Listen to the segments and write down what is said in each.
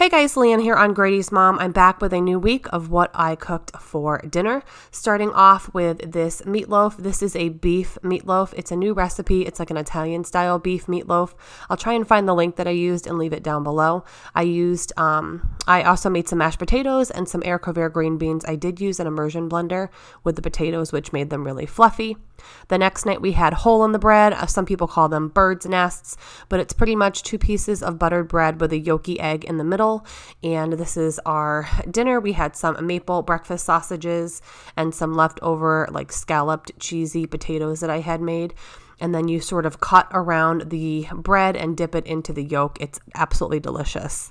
Hey guys, Leanne here on Grady's Mom. I'm back with a new week of what I cooked for dinner. Starting off with this meatloaf. This is a beef meatloaf. It's a new recipe. It's like an Italian style beef meatloaf. I'll try and find the link that I used and leave it down below. I used, um, I also made some mashed potatoes and some Haricot green beans. I did use an immersion blender with the potatoes, which made them really fluffy. The next night we had hole in the bread. Uh, some people call them bird's nests, but it's pretty much two pieces of buttered bread with a yolky egg in the middle and this is our dinner. We had some maple breakfast sausages and some leftover, like scalloped, cheesy potatoes that I had made and then you sort of cut around the bread and dip it into the yolk. It's absolutely delicious.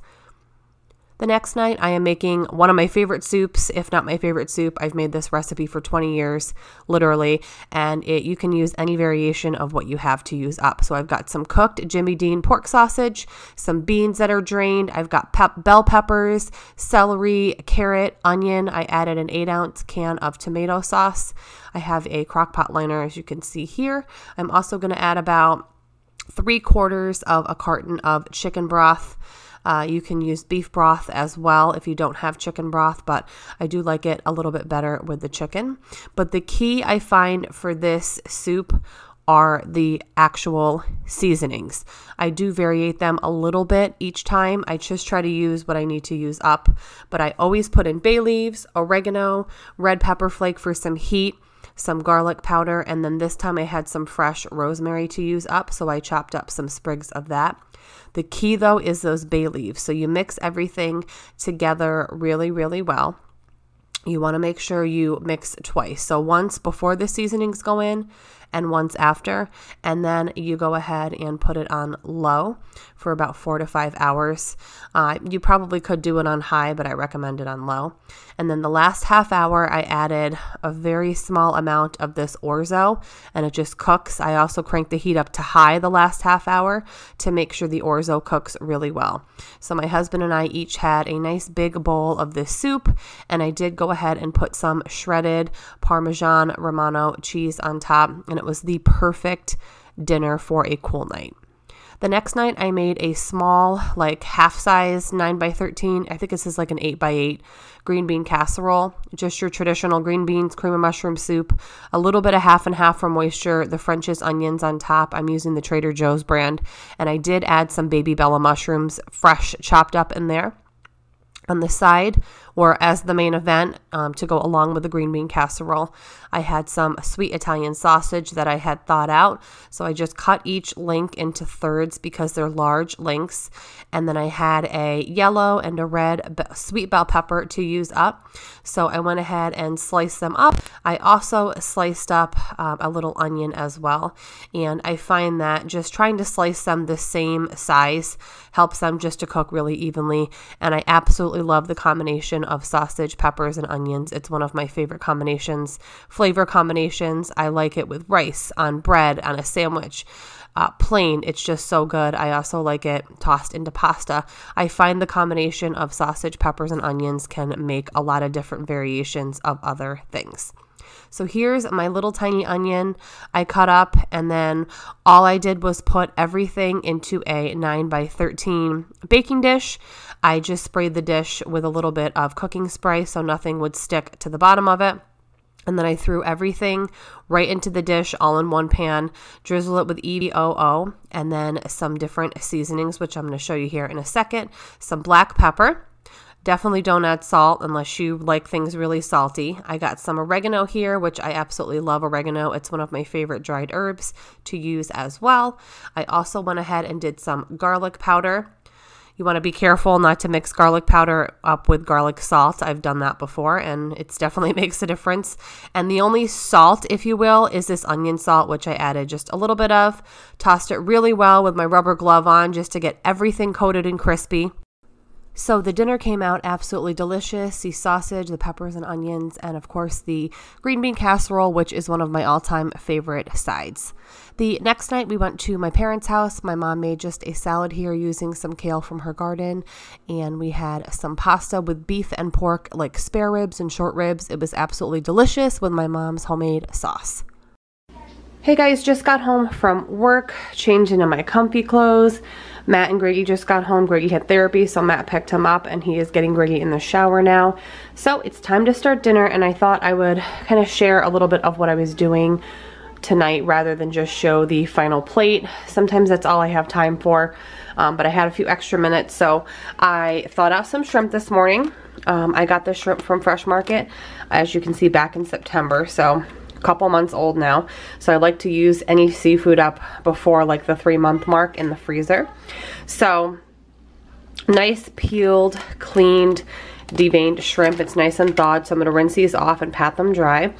The next night, I am making one of my favorite soups, if not my favorite soup. I've made this recipe for 20 years, literally, and it, you can use any variation of what you have to use up. So I've got some cooked Jimmy Dean pork sausage, some beans that are drained. I've got pep- bell peppers, celery, carrot, onion. I added an eight ounce can of tomato sauce. I have a crock pot liner, as you can see here. I'm also going to add about three quarters of a carton of chicken broth. Uh, you can use beef broth as well if you don't have chicken broth, but I do like it a little bit better with the chicken. But the key I find for this soup are the actual seasonings. I do variate them a little bit each time. I just try to use what I need to use up, but I always put in bay leaves, oregano, red pepper flake for some heat, some garlic powder, and then this time I had some fresh rosemary to use up, so I chopped up some sprigs of that. The key though is those bay leaves. So you mix everything together really, really well. You want to make sure you mix twice. So once before the seasonings go in and once after. And then you go ahead and put it on low for about four to five hours. Uh, you probably could do it on high, but I recommend it on low. And then the last half hour, I added a very small amount of this orzo and it just cooks. I also crank the heat up to high the last half hour to make sure the orzo cooks really well. So my husband and I each had a nice big bowl of this soup and I did go ahead and put some shredded Parmesan Romano cheese on top and it was the perfect dinner for a cool night. The next night, I made a small, like half size 9 by 13 I think this is like an 8 by 8 green bean casserole. Just your traditional green beans, cream of mushroom soup, a little bit of half and half for moisture, the French's onions on top. I'm using the Trader Joe's brand. And I did add some baby Bella mushrooms, fresh chopped up in there. On the side, or as the main event um, to go along with the green bean casserole, I had some sweet Italian sausage that I had thawed out. So I just cut each link into thirds because they're large links. And then I had a yellow and a red sweet bell pepper to use up. So I went ahead and sliced them up. I also sliced up um, a little onion as well. And I find that just trying to slice them the same size helps them just to cook really evenly. And I absolutely love the combination of sausage, peppers, and onions. It's one of my favorite combinations, flavor combinations. I like it with rice, on bread, on a sandwich. Uh, plain, it's just so good. I also like it tossed into pasta. I find the combination of sausage, peppers, and onions can make a lot of different variations of other things. So here's my little tiny onion I cut up and then all I did was put everything into a 9 by 13 baking dish. I just sprayed the dish with a little bit of cooking spray so nothing would stick to the bottom of it. And then I threw everything right into the dish all in one pan, drizzle it with EVOO, and then some different seasonings, which I'm going to show you here in a second. Some black pepper, Definitely don't add salt unless you like things really salty. I got some oregano here, which I absolutely love oregano. It's one of my favorite dried herbs to use as well. I also went ahead and did some garlic powder. You want to be careful not to mix garlic powder up with garlic salt. I've done that before and it definitely makes a difference. And the only salt, if you will, is this onion salt, which I added just a little bit of. Tossed it really well with my rubber glove on just to get everything coated and crispy. So the dinner came out absolutely delicious. The sausage, the peppers and onions, and of course the green bean casserole, which is one of my all time favorite sides. The next night we went to my parents' house. My mom made just a salad here using some kale from her garden, and we had some pasta with beef and pork, like spare ribs and short ribs. It was absolutely delicious with my mom's homemade sauce. Hey guys, just got home from work, changed into my comfy clothes Matt and Grady just got home. Grady had therapy, so Matt picked him up and he is getting Grady in the shower now. So it's time to start dinner and I thought I would kind of share a little bit of what I was doing tonight rather than just show the final plate. Sometimes that's all I have time for, um, but I had a few extra minutes, so I thought out some shrimp this morning. Um, I got the shrimp from Fresh Market, as you can see back in September, so couple months old now. So I like to use any seafood up before like the three month mark in the freezer. So nice peeled, cleaned, deveined shrimp. It's nice and thawed, so I'm gonna rinse these off and pat them dry.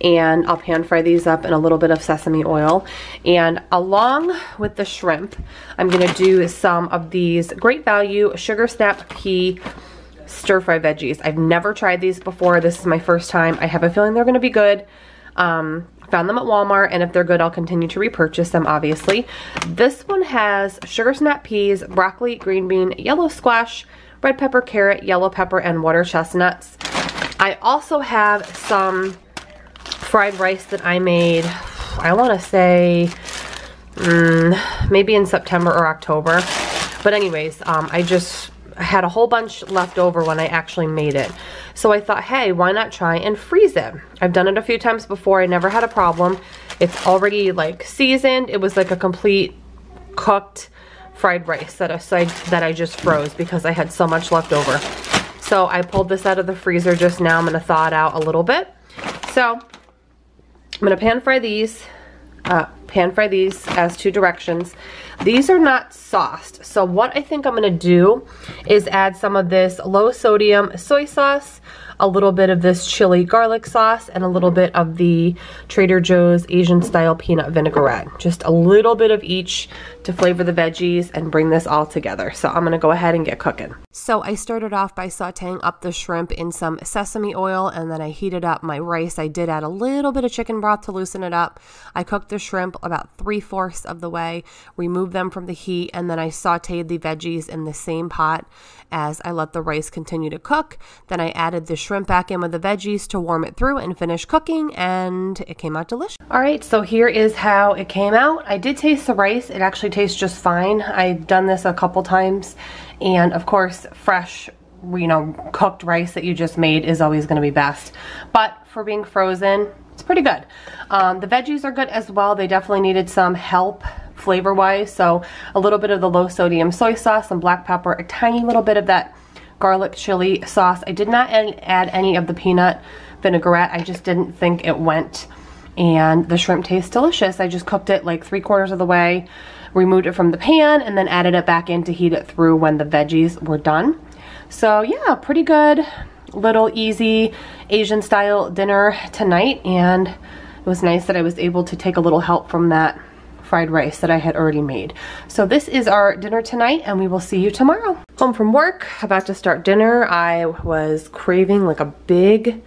And I'll pan fry these up in a little bit of sesame oil. And along with the shrimp, I'm gonna do some of these Great Value Sugar Snap Pea stir fry veggies. I've never tried these before. This is my first time. I have a feeling they're gonna be good. Um, found them at Walmart, and if they're good, I'll continue to repurchase them, obviously. This one has sugar snap peas, broccoli, green bean, yellow squash, red pepper, carrot, yellow pepper, and water chestnuts. I also have some fried rice that I made, I want to say, mm, maybe in September or October. But anyways, um, I just had a whole bunch left over when I actually made it. So I thought, hey, why not try and freeze it? I've done it a few times before. I never had a problem. It's already like seasoned. It was like a complete cooked fried rice that I, that I just froze because I had so much left over. So I pulled this out of the freezer just now. I'm going to thaw it out a little bit. So I'm going to pan fry these uh, pan fry these as two directions. These are not sauced. So what I think I'm gonna do is add some of this low sodium soy sauce, a little bit of this chili garlic sauce, and a little bit of the Trader Joe's Asian style peanut vinaigrette. Just a little bit of each to flavor the veggies and bring this all together. So I'm gonna go ahead and get cooking. So I started off by sauteing up the shrimp in some sesame oil and then I heated up my rice. I did add a little bit of chicken broth to loosen it up. I cooked the shrimp about three-fourths of the way, removed them from the heat, and then I sauteed the veggies in the same pot as I let the rice continue to cook. Then I added the shrimp back in with the veggies to warm it through and finish cooking and it came out delicious. All right, so here is how it came out. I did taste the rice. It actually tastes just fine. I've done this a couple times and of course fresh you know, cooked rice that you just made is always gonna be best. But for being frozen, it's pretty good. Um, the veggies are good as well. They definitely needed some help flavor wise. So a little bit of the low sodium soy sauce, some black pepper, a tiny little bit of that garlic chili sauce. I did not add any of the peanut vinaigrette. I just didn't think it went. And the shrimp tastes delicious. I just cooked it like three quarters of the way, removed it from the pan, and then added it back in to heat it through when the veggies were done. So yeah, pretty good little easy Asian style dinner tonight. And it was nice that I was able to take a little help from that fried rice that I had already made. So this is our dinner tonight and we will see you tomorrow. Home from work, about to start dinner. I was craving like a big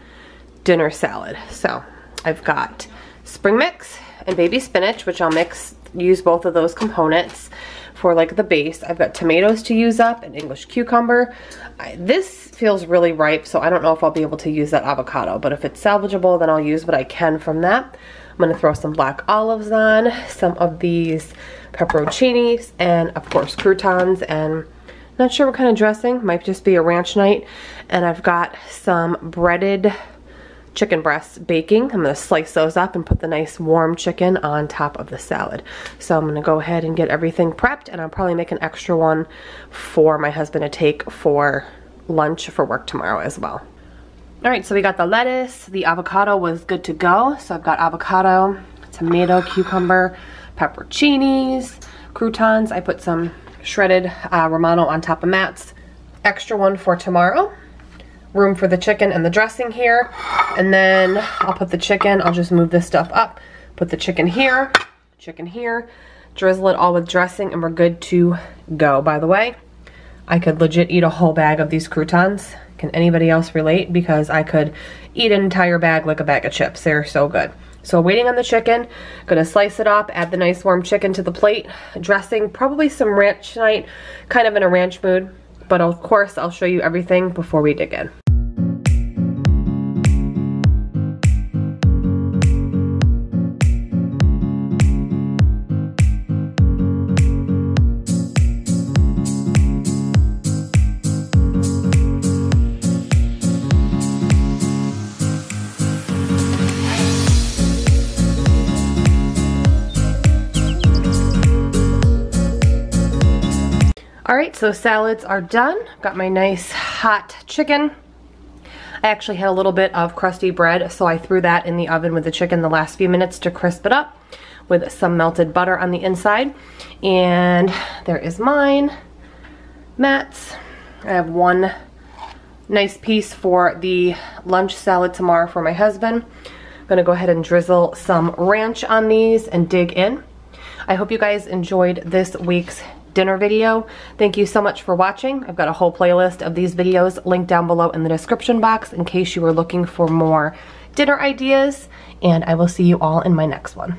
dinner salad. So I've got spring mix and baby spinach, which I'll mix, use both of those components for like the base. I've got tomatoes to use up, an English cucumber. I, this feels really ripe, so I don't know if I'll be able to use that avocado, but if it's salvageable, then I'll use what I can from that. I'm gonna throw some black olives on, some of these pepperoncinis, and of course croutons, and not sure what kind of dressing, might just be a ranch night. And I've got some breaded chicken breasts baking. I'm gonna slice those up and put the nice warm chicken on top of the salad. So I'm gonna go ahead and get everything prepped and I'll probably make an extra one for my husband to take for lunch for work tomorrow as well. All right, so we got the lettuce. The avocado was good to go. So I've got avocado, tomato, cucumber, pepperoncinis, croutons. I put some shredded uh, Romano on top of Matt's. Extra one for tomorrow. Room for the chicken and the dressing here. And then I'll put the chicken, I'll just move this stuff up. Put the chicken here, chicken here, drizzle it all with dressing, and we're good to go. By the way, I could legit eat a whole bag of these croutons can anybody else relate? Because I could eat an entire bag like a bag of chips. They're so good. So waiting on the chicken, gonna slice it up, add the nice warm chicken to the plate, dressing, probably some ranch tonight, kind of in a ranch mood. But of course, I'll show you everything before we dig in. All right, so salads are done. Got my nice hot chicken. I actually had a little bit of crusty bread, so I threw that in the oven with the chicken the last few minutes to crisp it up with some melted butter on the inside. And there is mine, Matt's. I have one nice piece for the lunch salad tomorrow for my husband. I'm gonna go ahead and drizzle some ranch on these and dig in. I hope you guys enjoyed this week's dinner video. Thank you so much for watching. I've got a whole playlist of these videos linked down below in the description box in case you are looking for more dinner ideas. And I will see you all in my next one.